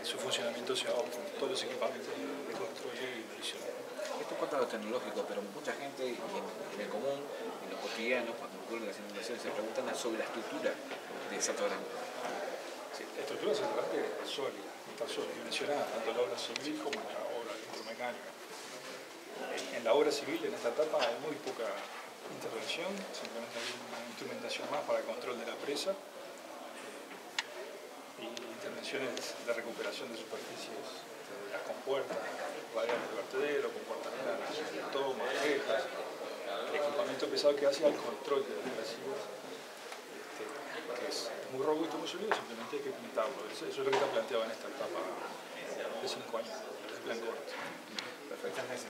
que su funcionamiento sea óptimo, todos los equipamientos de control y medición. Esto es cuanto a lo tecnológico, pero mucha gente y en, en, el común, en lo cotidiano, cuando ocurren las inundaciones, se preguntan sobre la estructura de Salto Grande. Sí, la estructura de Salto Grande es sólida, está sobredimensionada, tanto en la obra civil como en la obra electromecánica. En la obra civil, en esta etapa, hay muy poca intervención, simplemente hay una instrumentación más para el control de la presa de recuperación de superficies, de las compuertas, radiales de vertedero, compuertas planas, tomas, rejas, equipamiento pesado que hace al control de los residuos, este, que es muy robusto, muy sólido, simplemente hay que pintarlo. Eso, es lo que está planteado en esta etapa de cinco años, el plan corto.